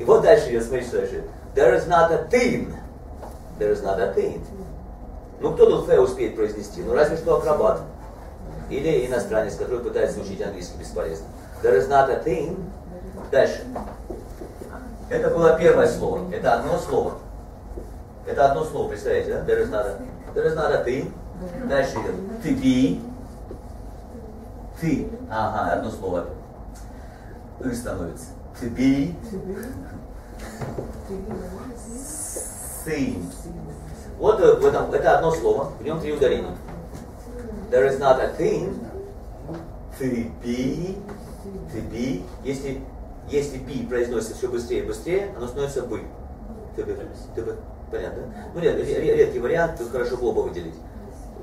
И вот дальше идет, смотри, что дальше. There is not a thing. There is not a thing. Ну, кто тут Ф успеет произнести? Ну, разве что акробат. Или иностранец, который пытается учить английский бесполезно. There is not a thing. Дальше. Это было первое слово. Это одно слово. Это одно слово, представляете, да? There is not a, there is not a thing. Дальше идет to be. Ты. Ага, одно слово. И становится. To be. Seen. Вот в этом, это одно слово, в нем три ударения. There is not a thing. To be. To be. Если, если be произносится все быстрее и быстрее, оно становится бы. To be. To be. Понятно? Ну, ред, редкий вариант, тут хорошо было бы выделить.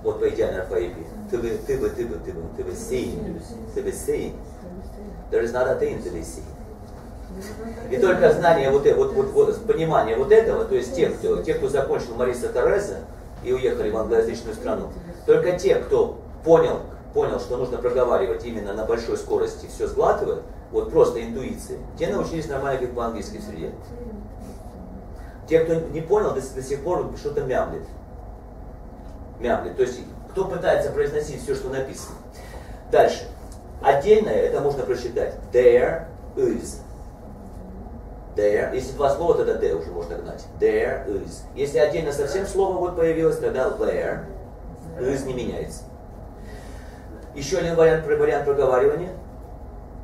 Вот по идеальной орфоэпии. Ты бы, ты бы, ты бы, ты бы, ты бы seen. Ты бы seen. There is not a thing to be seen. И только знание вот, вот, вот, вот понимание вот этого, то есть те, кто, те, кто закончил Мариса Тереза и уехали в англоязычную страну, только те, кто понял, понял, что нужно проговаривать именно на большой скорости, все сглатывает, вот просто интуиции, те научились нормально говорить по-английски в среде. Те, кто не понял, до, до сих пор что-то мямлит. Мямлит. То есть, кто пытается произносить все, что написано. Дальше. Отдельное, это можно прочитать. There is. There. Если два слова, тогда there уже можно гнать. There is. Если отдельно совсем слово вот появилось, тогда there. Is не меняется. Еще один вариант, вариант проговаривания,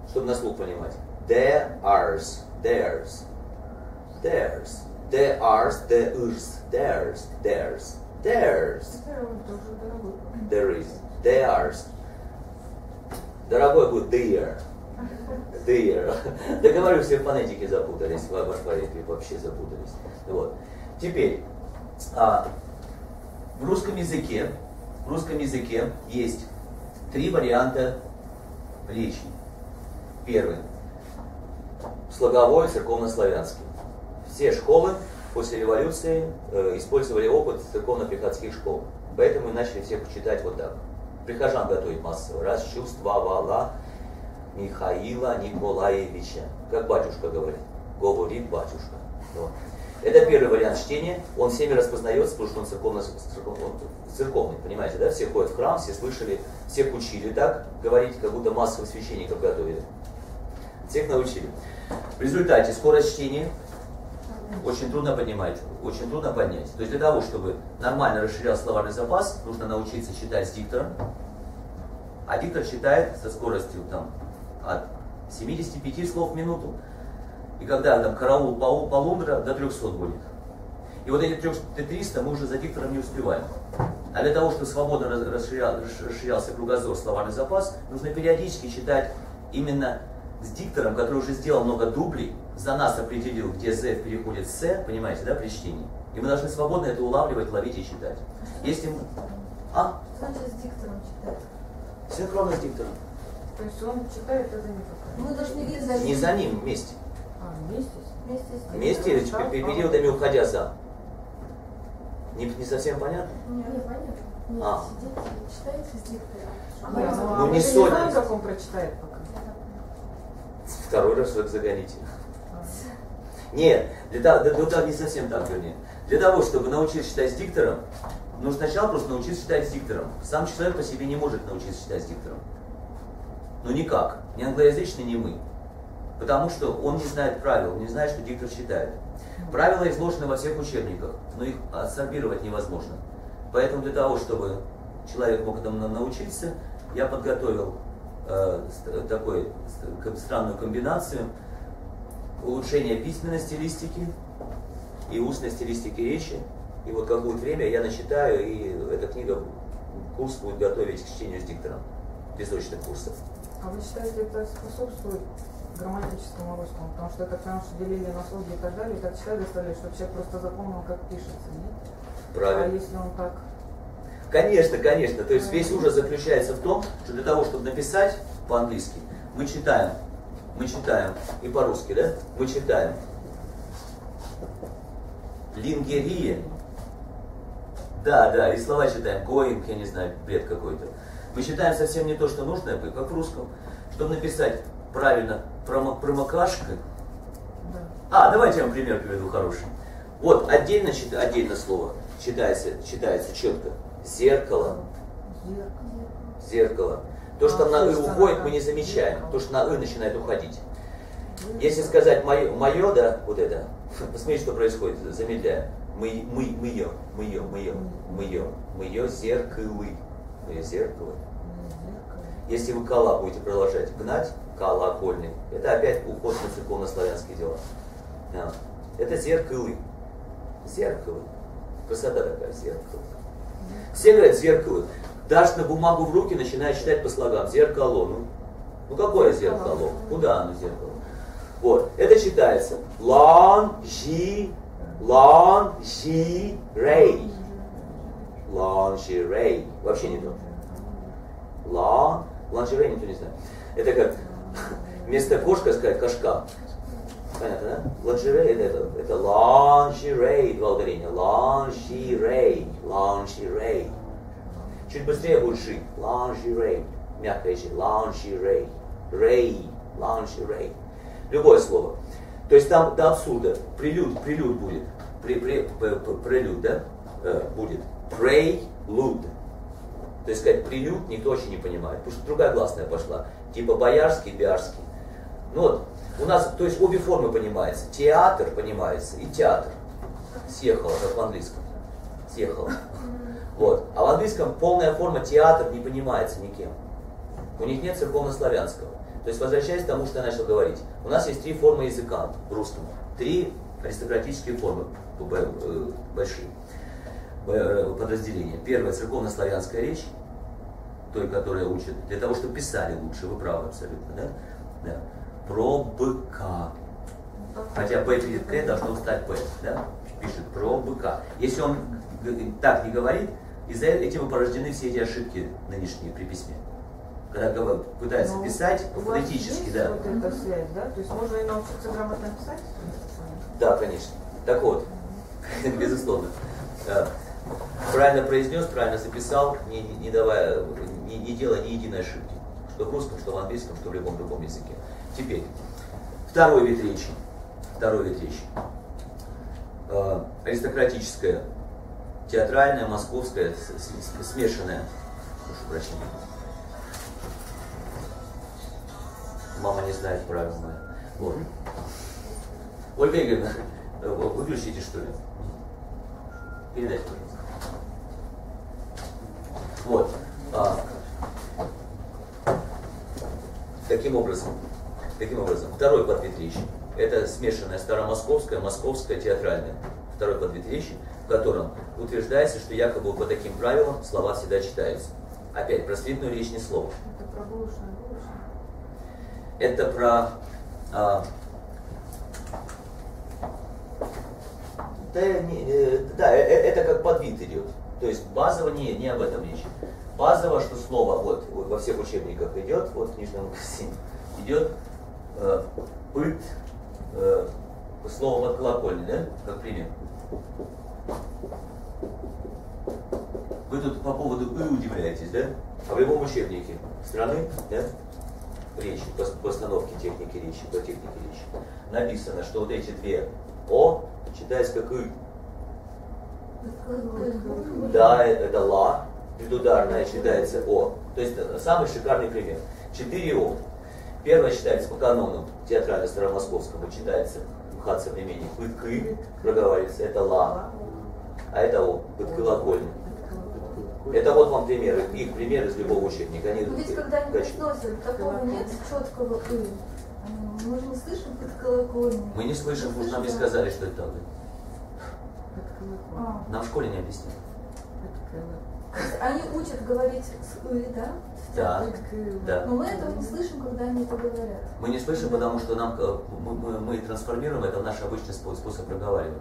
чтобы на слух понимать. There There's. There's. There's. There are, there is, there's, there's, there's. There is, there's. Дорогой будет there. There. Да говорю, все фонетики запутались, в алфавите вообще запутались. Вот. Теперь, а, в русском языке, в русском языке есть три варианта речи. Первый. Слоговой, церковно-славянский. Все школы после революции э, использовали опыт церковно-приходских школ. Поэтому мы начали всех читать вот так. Прихожан готовить массово. Расчувствовала Михаила Николаевича. Как батюшка говорит. Говорит батюшка. Вот. Это первый вариант чтения. Он всеми распознается, потому что он церковно, церковный, церковный, понимаете, да? Все ходят в храм, все слышали, всех учили так говорить, как будто массовых священников готовили. Всех научили. В результате скорость чтения очень трудно понимать, очень трудно понять. То есть для того, чтобы нормально расширял словарный запас, нужно научиться читать с диктором. А диктор читает со скоростью там, от 75 слов в минуту. И когда там караул полундра до 300 будет. И вот эти 300 мы уже за диктором не успеваем. А для того, чтобы свободно расширял, расширялся кругозор, словарный запас, нужно периодически читать именно с диктором, который уже сделал много дублей, за нас определил, где Z переходит С, понимаете, да, при чтении. И мы должны свободно это улавливать, ловить и читать. Если мы... А? Значит, с диктором читать. Синхронно с диктором. То есть он читает, а за ним Мы ну, должны видеть за ним. Не за ним, вместе. А, вместе? Вместе с диктором. Вместе, да, периодами уходя за. Не, не совсем понятно? Нет, не понятно. Нет, а. сидите, читаете с диктором. А ну, ну не сотни. Не как он прочитает пока. Второй раз вы загоните. Нет, для того, для, для, не совсем так, вернее. Для того, чтобы научиться читать с диктором, нужно сначала просто научиться читать с диктором. Сам человек по себе не может научиться читать с диктором. Ну никак. Ни англоязычный, ни мы. Потому что он не знает правил, не знает, что диктор считает. Правила изложены во всех учебниках, но их абсорбировать невозможно. Поэтому для того, чтобы человек мог этому научиться, я подготовил э, такой странную комбинацию улучшение письменной стилистики и устной стилистики речи. И вот как будет время, я насчитаю, и эта книга, курс будет готовить к чтению с диктором, без очных курсов. А вы считаете, это способствует грамматическому русскому? Потому что это потому что делили на слоги и так далее, и так читали, стали, чтобы человек просто запомнил, как пишется, нет? Правильно. А если он так Конечно, конечно. То есть весь ужас заключается в том, что для того, чтобы написать по-английски, мы читаем, мы читаем, и по-русски, да? Мы читаем лингерия, да, да, и слова читаем, going, я не знаю, бред какой-то. Мы читаем совсем не то, что нужно, как в русском. Чтобы написать правильно промокашка, А, давайте я вам пример приведу хороший. Вот отдельно, отдельно слово читается, читается четко. Зеркало. Зеркало. То, что А, на «ы» уходит, мы не замечаем. зеркало. То, что на «ы» начинает уходить. Если сказать мое, мое, да, вот это, посмотрите, что происходит, замедляем. Мы, мы, мое, мое, мое, мое, мое зеркалы. Мое зеркало. Если вы кола будете продолжать гнать, колокольный, это опять уход на церковно-славянские дела. Да. Это зеркалы. Зеркало. Красота такая, зеркало. Все говорят зеркало. Дашь на бумагу в руки, начинаешь читать по слогам. Зеркало. Ну, ну какое зеркало? Куда оно зеркало? Вот. Это читается. Лан, жи, лан, жи, рей. Рей. Вообще не то. Лан, lingerie никто не знает. Это как вместо кошка сказать кошка. Понятно, да? Lingerie это, это, lingerie, два ударения. Lingerie, lingerie. Чуть быстрее будет жи. Ланжерей. Мягкое жи. Ланжерей. Рей. Ланжерей. Любое слово. То есть там до абсурда. Прилюд, прилюд будет. При, при, прелюд, да? Э, будет. Prelude. То есть сказать прилюд никто вообще не понимает, потому что другая гласная пошла. Типа боярский, биарский. Ну вот, у нас, то есть обе формы понимаются. Театр понимается и театр. Съехало, как в английском. Съехало. Вот. А в английском полная форма театр не понимается никем. У них нет церковно-славянского. То есть, возвращаясь к тому, что я начал говорить, у нас есть три формы языка в русском. Три аристократические формы э, большие подразделения. Первое церковно-славянская речь, той, которая учат, для того, чтобы писали лучше, вы правы абсолютно, да? да. Про быка. Хотя Б перед К должно стать П, да? Пишет про быка. Если он г- так не говорит, из-за этого порождены все эти ошибки нынешние при письме. Когда пытается Ну, писать фонетически, да. вот эта связь, да? То есть можно и научиться грамотно писать? Да, конечно. Так вот, безусловно. Правильно произнес, правильно записал, не, не- давая, не, не делая ни единой ошибки. Что в русском, что в английском, что в любом другом языке. Теперь, второй вид речи. Второй вид речи. Э, аристократическая, театральная, московская, с- с- смешанная. Прошу прощения. Мама не знает правил моих. Вот. Ольга Игоревна, э, вы- выключите что ли? Передайте, пожалуйста. Вот. А, таким образом, таким образом, второй подвид речи. Это смешанная старомосковская, московская, театральная. Второй подвид речи, в котором утверждается, что якобы по таким правилам слова всегда читаются. Опять, про слитную речь ни слова. Это прогулочная будущее. Это про... а, да, не- э, да, э, э, это как подвид идет. То есть базово не, не об этом речь. Базово, что слово вот, во всех учебниках идет, вот в книжном магазине, идет э, пыт, э, слово от колокольни, да, как пример. Вы тут по поводу «ы» удивляетесь, да? А в любом учебнике страны, да, речи, пос- постановки техники речи, по технике речи, написано, что вот эти две О читается как И. Да, это, это ла, предударная читается О. То есть э, самый шикарный пример. Четыре О. Первое читается по канону театрально-старомосковскому, читается МХАТ современник Пыткы, проговаривается, это ла, а это О, колокольня. Это вот вам примеры, их примеры из любого учебника. Они Но ведь когда они произносят, такого нет четкого «ы». Мы же не слышим под колокольней. Мы не слышим, потому что нам не сказали, что это так. А, Нам в школе не есть они учат говорить с «ы», да? Да, да. Но мы этого не слышим, когда они это говорят. Мы не слышим, потому что нам, э, мы, мы- мы трансформируем это в наш обычный спо- способ проговаривания.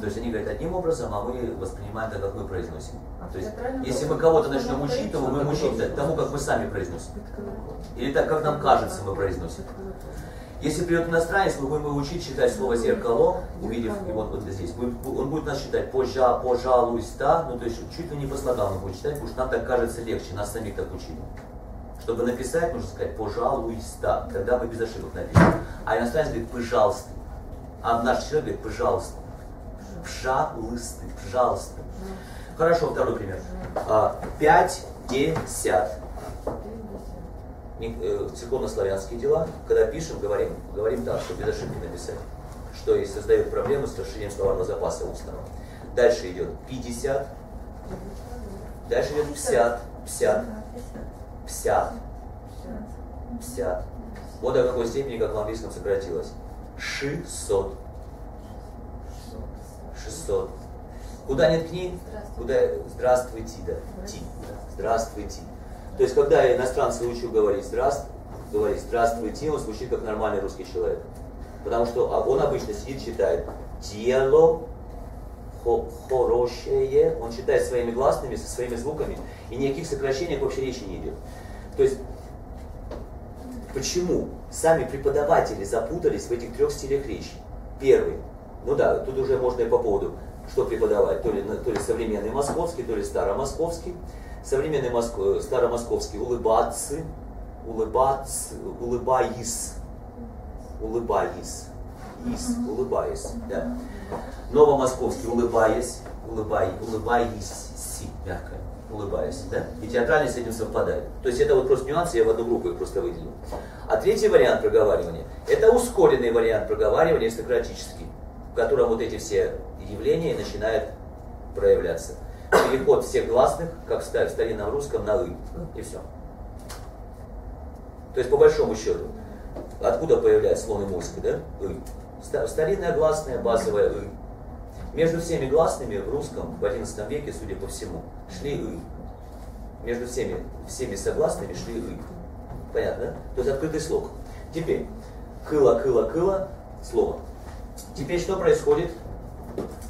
То есть они говорят одним образом, а мы воспринимаем так, как мы произносим. А То есть, если мы кого-то начнем учить, то мы будем учить слово? тому, как мы сами произносим. Или так, как нам кажется, мы произносим. Если придет иностранец, мы будем его учить читать слово зеркало, увидев его вот здесь. Будет- Он будет нас читать пожа, пожалуйста, ну то есть чуть ли не по слогам он будет читать, потому что нам так кажется легче, нас самих так учили. Чтобы написать, нужно сказать пожалуйста, когда мы без ошибок напишем. А иностранец говорит пожалуйста. А наш человек говорит, пожалуйста. Пожалуйста, пожалуйста. Хорошо, второй пример. А, Пятьдесят. Э, Церковно-славянские дела, когда пишем, говорим, говорим так, чтобы без ошибки написать, что и создает проблемы с расширением словарного запаса устного. Дальше идет 50, дальше идет 50, 50, 50, 50. Вот до какой степени, как в английском сократилось. 600. 600. Куда ни ткни, куда здравствуйте, да. Ти. Здравствуйте. То есть, когда я иностранцы учу говорить здравствуй, говорить здравствуйте, он звучит как нормальный русский человек. Потому что а он обычно сидит, читает дело хо- хорошее, он читает своими гласными, со своими звуками, и никаких сокращений вообще речи не идет. То есть, почему сами преподаватели запутались в этих трех стилях речи? Первый, ну да, тут уже можно и по поводу, что преподавать, то ли, то ли современный московский, то ли старомосковский. Современный моско- старомосковский улыбаться, улыбаться, улыбаясь, улыбаясь, ис, улыбаясь, да. Новомосковский улыбаясь, улыбай, улыбаясь, си, мягко, улыбаясь, да. И театральный с этим совпадает. То есть это вот просто нюансы, я в одну группу их просто выделил. А третий вариант проговаривания, это ускоренный вариант проговаривания, сократический, в котором вот эти все явления начинают проявляться. Переход всех гласных, как в ста- в старинном русском, на «ы». И все. То есть, по большому счету, откуда появляется слон и музыка, да? «ы». Ста- Старинная гласная, базовая «ы». Между всеми гласными в русском в XI веке, судя по всему, шли «ы». Между всеми, всеми согласными шли «ы». Понятно, да? То есть открытый слог. Теперь, кыла, кыла, кыла, слово. Теперь что происходит?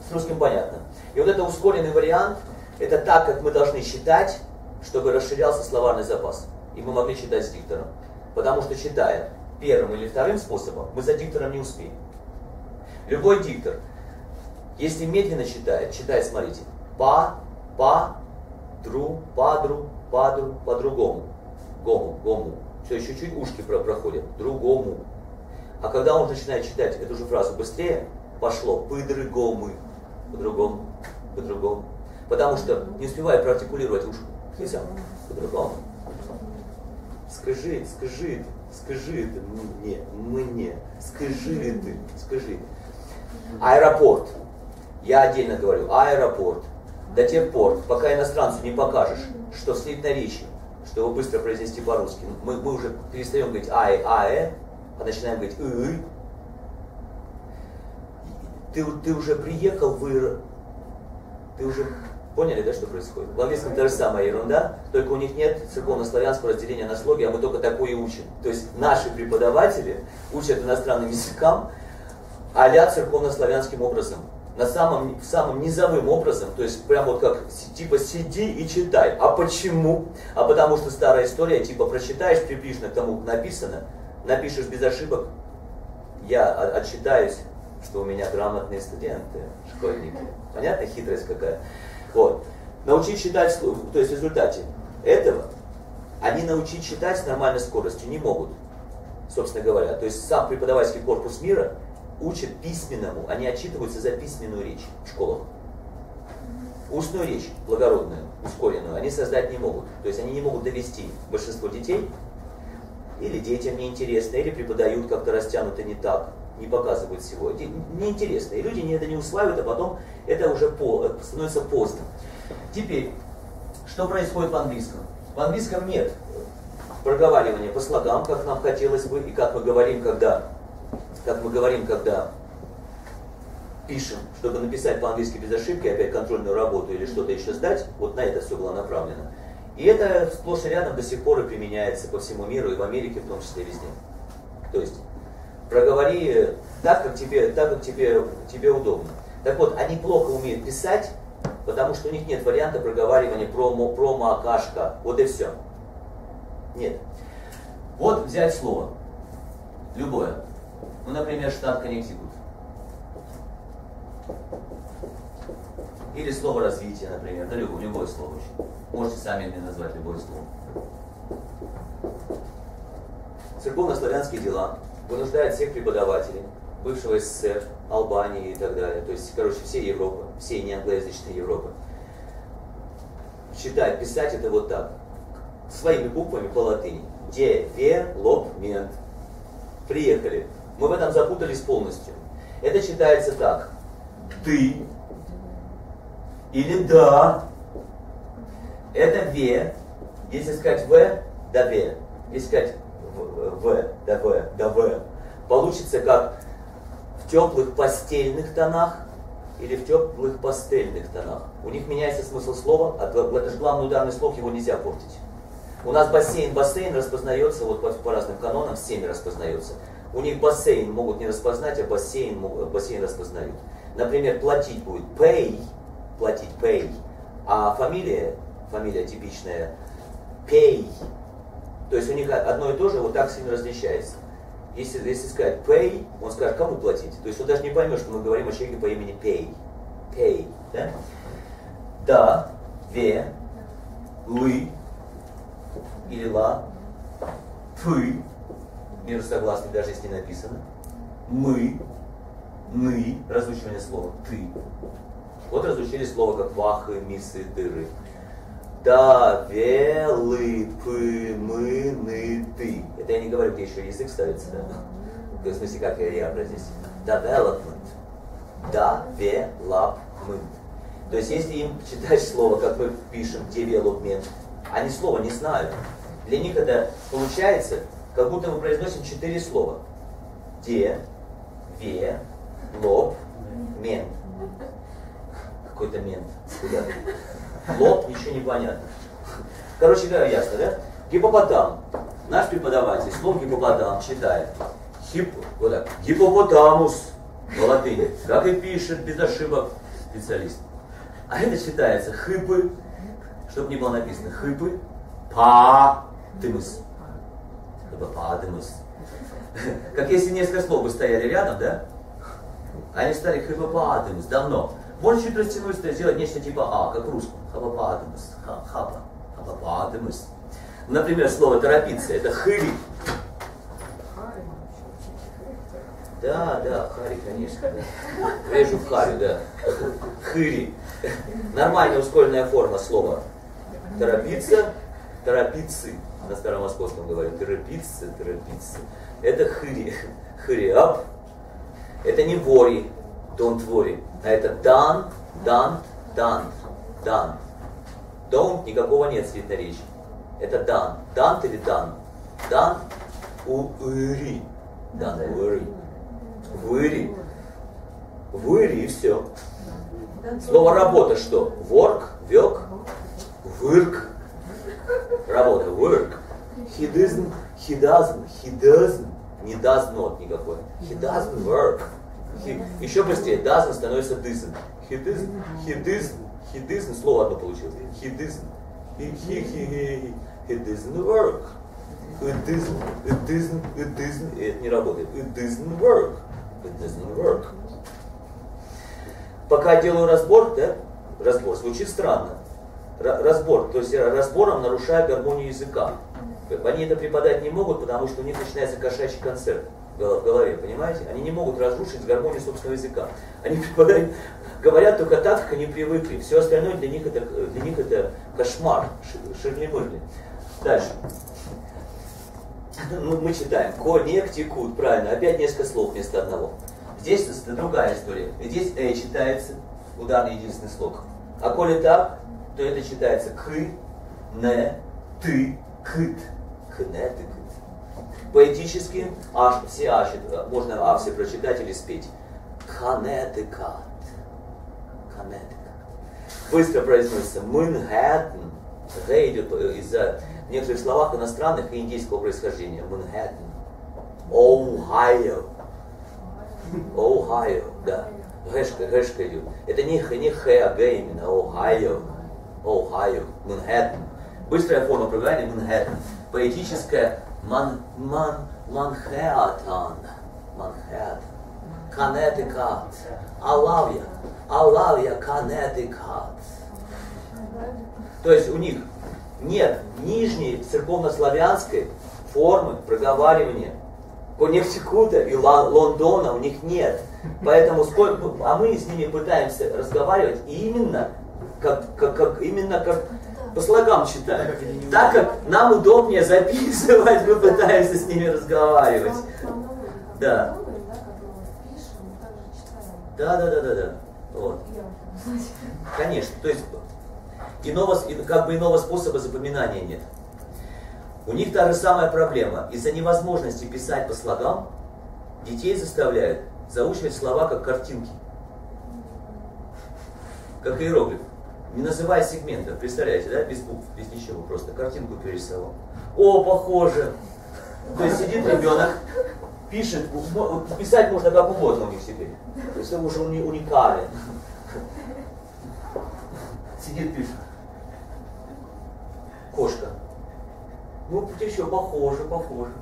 С русским понятно. И вот это ускоренный вариант, это так, как мы должны считать, чтобы расширялся словарный запас. И мы могли читать с диктором. Потому что читая первым или вторым способом, мы за диктором не успеем. Любой диктор, если медленно читает, читает, смотрите, па, па, дру, падру, падру, по-другому, гому, гому. Все, еще чуть ушки про- проходят, другому. А когда он начинает читать эту же фразу быстрее, пошло по-другому, по-другому, по-другому. Потому что не успевает проартикулировать ушку. Все, по-другому. Скажи, скажи, скажи ты мне, мне, скажи ты, скажи. Аэропорт. Я отдельно говорю, аэропорт. До тех пор, пока иностранцу не покажешь, что в слитной речи, что его быстро произнести по-русски, мы, мы уже перестаем говорить ае, ае, а начинаем говорить ы, ты, ты уже приехал в. Ты уже поняли, да, что происходит? В английском та же самая ерунда, только у них нет церковно-славянского разделения на слоги, а мы только такое и учим. То есть наши преподаватели учат иностранным языкам а-ля церковно-славянским образом. На самом, самым низовым образом, то есть прям вот как типа сиди и читай. А почему? А потому что старая история, типа прочитаешь приближенно к тому, как написано, напишешь без ошибок, я отчитаюсь, что у меня грамотные студенты, школьники. Понятно, хитрость какая? Вот. Научить читать, слух, то есть в результате этого они научить читать с нормальной скоростью не могут, собственно говоря. То есть сам преподавательский корпус мира учат письменному, они отчитываются за письменную речь в школах. Устную речь, благородную, ускоренную, они создать не могут. То есть они не могут довести большинство детей, или детям неинтересно, или преподают как-то растянуто не так, не показывают всего. Де- Неинтересно. И люди это не усваивают, а потом это уже по- становится поздно. Теперь, что происходит в английском? В английском нет проговаривания по слогам, как нам хотелось бы, и как мы говорим, когда, как мы говорим, когда пишем, чтобы написать по-английски без ошибки, опять контрольную работу или что-то еще сдать, вот на это все было направлено. И это сплошь и рядом до сих пор и применяется по всему миру, и в Америке в том числе везде. То есть проговори так, как тебе, так, как тебе, тебе удобно. Так вот, они плохо умеют писать, потому что у них нет варианта проговаривания промо, промо, кашка. Вот и все. Нет. Вот взять слово. Любое. Ну, например, штат Коннектикут. Или слово развитие, например. Да любое, любое слово. очень. Можете сами мне назвать любое слово. Церковно-славянские дела вынуждают всех преподавателей бывшего СССР Албании и так далее. То есть, короче, все Европа, все неанглоязычные Европы. Читать, писать это вот так. Своими буквами по латыни. Development. Приехали. Мы в этом запутались полностью. Это читается так. Ты или да. Это ве. Если сказать в, да ве. Если сказать в, в, да в. Получится как в теплых постельных тонах или в теплых пастельных тонах. У них меняется смысл слова, а это же главный ударный слог, его нельзя портить. У нас бассейн, бассейн распознается, вот по, по разным канонам, всеми распознается. У них бассейн могут не распознать, а бассейн, бассейн распознают. Например, платить будет pay, платить pay, а фамилия, фамилия типичная pay. То есть у них одно и то же вот так сильно различается. Если, если сказать pay, он скажет, кому платить. То есть он даже не поймет, что мы говорим о человеке по имени pay. Pay, да? Да, ве, лы или ла, ты, между согласный, даже если не написано, мы, ны, разучивание слова, ты. Вот разучили слово как вахы, мисы, дыры. Да, велы, пы, мы, ны, ты. Это я не говорю, где еще язык ставится, да? В смысле, как я, я здесь. Development. Development. То есть, если им читать слово, как мы пишем, development, они слова не знают. Для них это получается, как будто мы произносим четыре слова. Де, ве, лоб, мент. Какой-то мент. Куда? Лоб, ничего не понятно. Короче говоря, ясно, да? Гипопотам. Наш преподаватель слово гипопотам читает. Хип, вот так, гипопотамус по латыни. Как и пишет без ошибок специалист. А это читается хыпы, чтобы не было написано хыпы, па, тымыс. Хыпопадымыс. Как если несколько слов бы стояли рядом, да? Они стали хыпопадымыс давно. Чуть растянуть, сделать нечто типа А, как русском. Хапападемус. Хапа. Хапападемус. Например, слово торопиться, это хыри. Да, да, хари, конечно. Режу в харю, да. Хыри. Нормальная ускоренная форма слова. Торопиться, торопиться. На старомосковском говорят, торопиться, торопиться. Это хыри. Хыри ап. Это не вори, don't worry. А это done, done, done, done. Don't никакого нет слитной речи. Это done. Done или done? Done ури. Done ури. Выри. Выри и все. Слово работа что? Work, work, work. Работа, work. He doesn't, he doesn't, he doesn't, не does not никакой. He doesn't work. He, еще быстрее, doesn't становится doesn't. He doesn't, he doesn't, he doesn't, слово одно получилось. He doesn't, he, he, he, he, he doesn't work. It doesn't, it doesn't, it doesn't, это не работает. It doesn't work. It doesn't work. Пока делаю разбор, да, разбор, звучит странно. Разбор, то есть разбором нарушая гармонию языка. Они это преподать не могут, потому что у них начинается кошачий концерт в голове, понимаете? Они не могут разрушить гармонию собственного языка. Они говорят только так, как они привыкли. Все остальное для них это, для них это кошмар, ширли-мырли. Дальше. Ну, мы читаем. Конек текут, правильно. Опять несколько слов вместо одного. Здесь другая история. Здесь э читается, ударный единственный слог. А коли так, то это читается к, не, ты, кыт. Кыт. Поэтически, аж, все аши, можно а все прочитать или спеть. Connecticut. Connecticut. Быстро произносится Манхэттен. Г идет из-за некоторых словах иностранных и индийского происхождения. Манхэттен. Ohio. Ohio, да. Гэшка, гэшка идет. Это не, не хэ, а гэ именно. Ohio. Ohio. Манхэттен. Быстрая форма проговаривания Манхэттен. Поэтическая ман, ман, Манхэттен. Манхэттен. Connecticut. Алавия. Алавия, Connecticut. То есть у них нет нижней церковнославянской формы проговаривания Коннектикута и Лондона у них нет. Поэтому сколько, а мы с ними пытаемся разговаривать именно как, как, как именно как по слогам читаем. Так как нам удобнее записывать, мы пытаемся с ними разговаривать. Да. Да, да, да, да, да. Вот. Конечно. То есть иного, как бы иного способа запоминания нет. У них та же самая проблема. Из-за невозможности писать по слогам детей заставляют заучивать слова как картинки. Как иероглиф. Не называя сегмента, представляете, да, без букв, без ничего, просто картинку перерисовал. О, похоже. То есть сидит ребенок, пишет, писать можно как угодно у них теперь. То есть это уже уникален. Сидит, пишет. Кошка. Ну, еще похоже, похоже.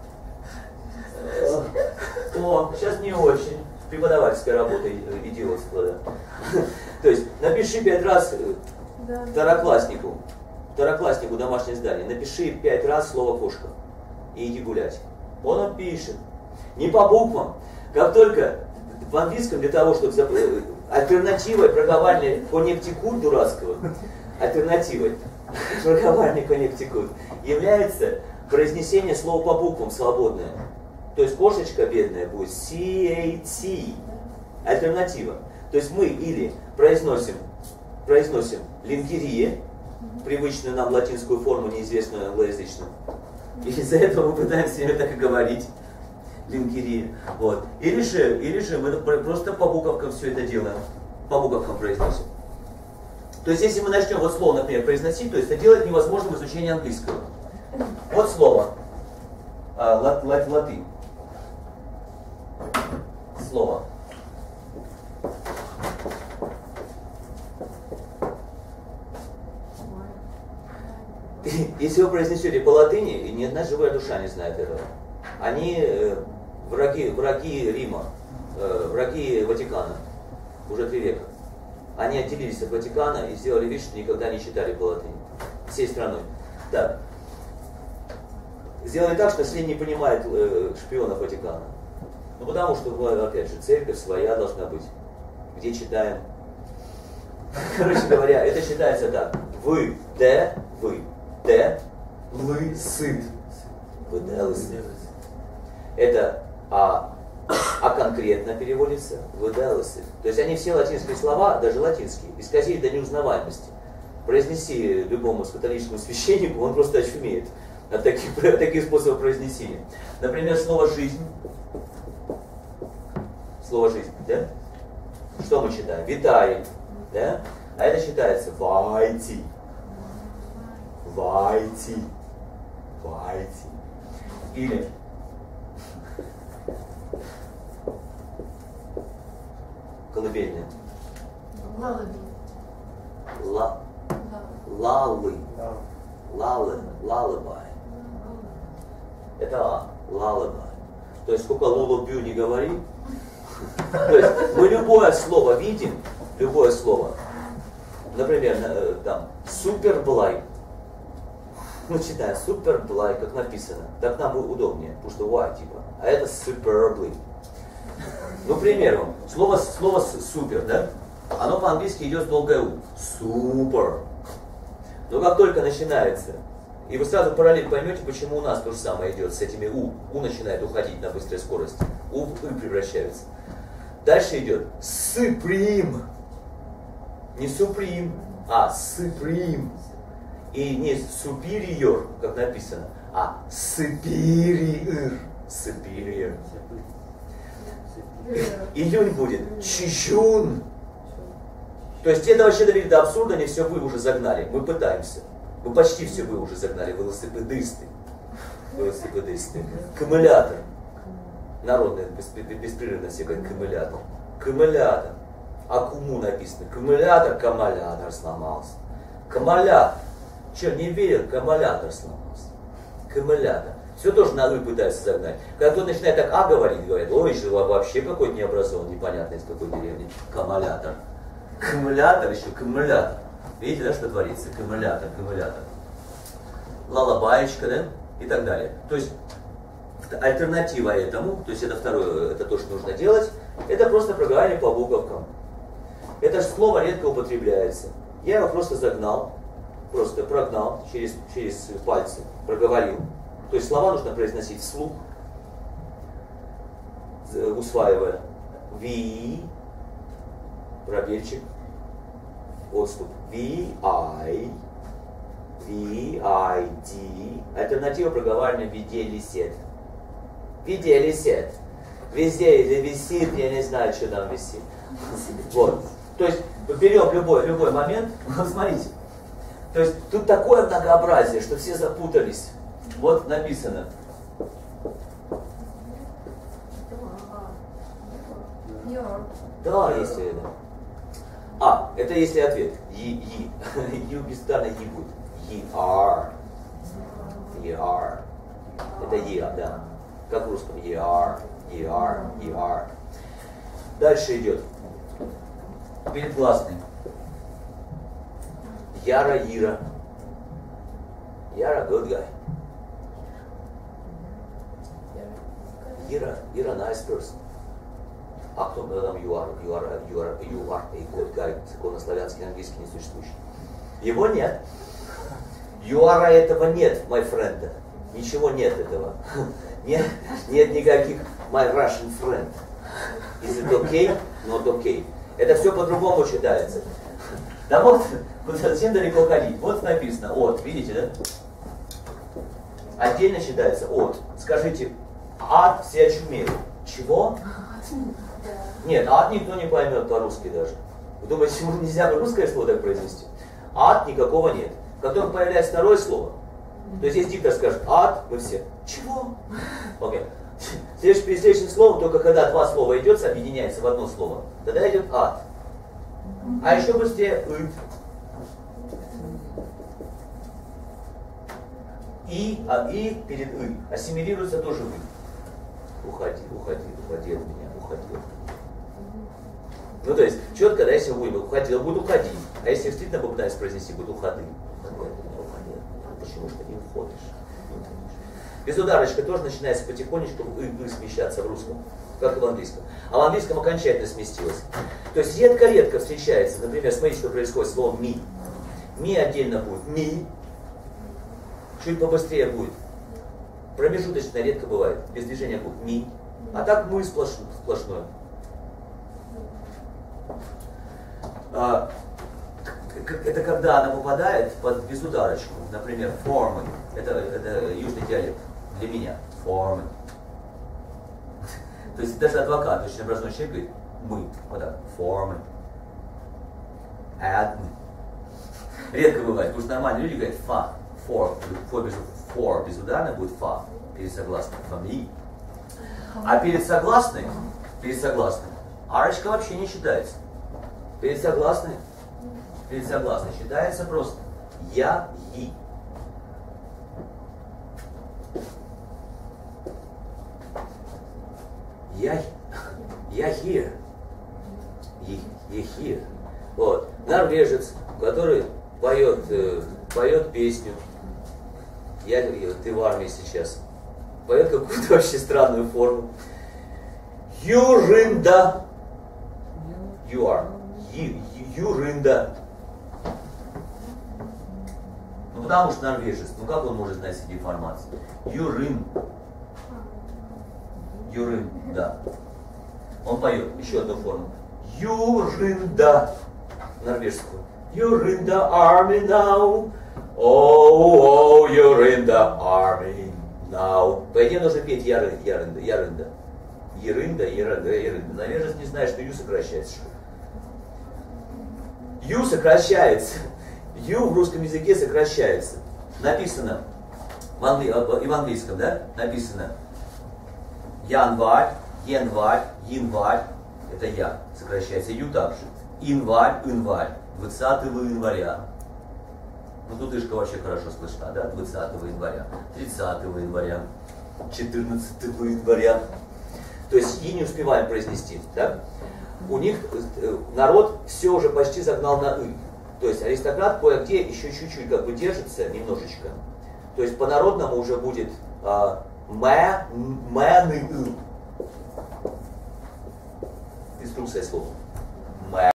О, сейчас не очень. Преподавательская работа идиотская, да. То есть напиши пять раз э, второкласснику, второкласснику домашнее здание, напиши пять раз слово кошка и иди гулять. Он пишет. Не по буквам. Как только в английском для того, чтобы э, альтернативой проговаривали коннектикут дурацкого, альтернативой проговаривали коннектикут, является произнесение слова по буквам свободное. То есть кошечка бедная будет C-A-T. Альтернатива. То есть мы или произносим, произносим лингерие, привычную нам латинскую форму, неизвестную англоязычным. И из-за этого мы пытаемся ее так и говорить. Лингерия. Вот. Или же, или же мы просто по буковкам все это делаем. По буковкам произносим. То есть если мы начнем вот слово, например, произносить, то есть это делать невозможно в изучении английского. Вот слово. А, лат, лат, латынь. Слово. Если вы произнесете по латыни, ни одна живая душа не знает этого. Они э, враги, враги Рима, э, враги Ватикана уже три века. Они отделились от Ватикана и сделали вид, что никогда не читали по латыни. Всей страной. Так. Сделали так, что СМИ не понимает э, шпионов Ватикана. Ну потому что, опять же, церковь своя должна быть. Где читаем. Короче говоря, это считается так. Вы, Д, вы, Д, вы, сыт. Вы, Д, вы, сыт. Это а, а конкретно переводится в идеалосы. То есть они все латинские слова, даже латинские, исказили до неузнаваемости. Произнеси любому католическому священнику, он просто очумеет от таких, от таких способов произнесения. Например, слово «жизнь». Слово «жизнь», да? Что мы читаем? «Витай», да? А это читается «вайти». «Вайти». «Вайти». Или колыбельная? Лалаби. Ла. Лалы. Лалы. Лалабай. Это лалабай. То есть сколько лулубю не говори. То есть мы любое слово видим, любое слово. Например, э, там, суперблай. Мы читаем суперблай, как написано. Так нам удобнее, потому что Y типа. А это суперблай. Ну, к примеру, слово, слово супер, да? Оно по-английски идет с долгой У. Супер. Но как только начинается, и вы сразу параллель поймете, почему у нас то же самое идет с этими У. У начинает уходить на быстрой скорости. У в И превращается. Дальше идет суприм. Не суприм, а суприм. И не superior, как написано, а superior. Superior. Июнь будет чищун. То есть это вообще довели до абсурда, не все вы уже загнали. Мы пытаемся. Мы почти все вы уже загнали, велосипедисты. Велосипедисты. Кумулятор. Народная беспрерывно все говорят кумулятор. Кумулятор. А куму написано. Кумулятор, камалятор сломался. Камалятор. Че, не верят, камалятор сломался. Кумулятор. Все тоже на «вы» пытаются загнать. Когда кто начинает так «а» говорить, говорят, ой, же вообще какой-то необразованный, непонятный из какой деревни. Камалятор. Кумулятор еще, кумулятор. Видите, да, что творится? Кумулятор, кумулятор. Лалабаечка, да? И так далее. То есть альтернатива этому, то есть это второе, это то, что нужно делать, это просто проговаривание по буковкам. Это же слово редко употребляется. Я его просто загнал, просто прогнал через, через пальцы, проговорил. То есть слова нужно произносить вслух, усваивая. Ви, пробельчик, отступ. V, I, V, I, D. Альтернатива проговаривания видели сет. Видели сет. Везде или висит, я не знаю, что там висит. Вот. То есть берем любой, любой момент, смотрите. То есть тут такое многообразие, что все запутались. Вот написано. Да, если это. А, это если ответ. Е, е. Ю без дана е будет. Е, ар. Е, ар. Это е, да. Как в русском? Е, ар. Е, ар. Е, ар. Дальше идет. Перед Яра, Ира. Яра, guy. Ира, Ира, person. А кто там you are, you are, you are, you are a good guy, церковнославянский английский не существующий. Его нет. Are этого нет, my friend. Ничего нет этого. Нет, нет никаких my Russian friend. Is it okay? Not okay. Это все по-другому читается. Да вот, совсем далеко ходить. Вот написано, от, видите, да? Отдельно считается от. Скажите, ад все очумели. Чего? Нет, ад никто не поймет по-русски даже. Вы думаете, нельзя русское слово так произнести? Ад никакого нет. Как только появляется второе слово, то есть если диктор скажет ад, вы все, чего? Окей. Okay. Следующим, перед следующим словом, только когда два слова идет, объединяется в одно слово, тогда идет ад. А еще быстрее ид. И, а и перед и. Ассимилируется тоже вы. Уходи, уходи, уходи от меня, уходи от. Ну, то есть, четко, да, если будет уходил, будет уходи. А если действительно попытаюсь произнести, будет уходи. Почему что не уходишь? Безударочка тоже начинается потихонечку и смещаться в русском, как в английском. А в английском окончательно сместилось. То есть редко-редко встречается, например, смотрите, что происходит слово ми. Ми отдельно будет ми, чуть побыстрее будет. Промежуточно редко бывает, без движения будет ми. А так мы сплошное. А, это когда она попадает под безударочку, например, формы, это, это южный диалект для меня, формы. То есть даже адвокат, очень образной человек говорит, мы, вот так, формы, admin. Редко бывает, потому что нормальные люди говорят фа, for, for, for безударно будет фа, перед согласной, фами. А перед согласной, перед согласной, арочка вообще не считается. Перед согласной, перед согласной считается просто я, и. Я, я here. Я, я here. Вот. Норвежец, который поет, э, поет песню. Я, ты в армии сейчас. Поет какую-то вообще странную форму. Юринда. You are. Юринда. Ну потому что норвежец, ну как он может знать эти информации? Юрин. Юрин, да. Он поет еще одну форму. Юринда. Норвежскую. The army now. You're in the army now. По идее нужно петь Ярында, Ярында, Ярында. Ерында, Ерында. Норвежец не знает, что Ю сокращается. Ю сокращается. Ю в русском языке сокращается. Написано в англи... в английском, да? Написано январь, январь, январь. Это я. Сокращается Ю также. Январь, январь. 20 января. Ну тут Ишка вообще хорошо слышна, да? 20 января, 30 января, 14 января. То есть и не успеваем произнести, да? у них э, народ все уже почти загнал на «ы». То есть аристократ кое-где еще чуть-чуть как бы держится, немножечко. То есть по-народному уже будет а, má, má nenhum. Isso não sei se falou. Má.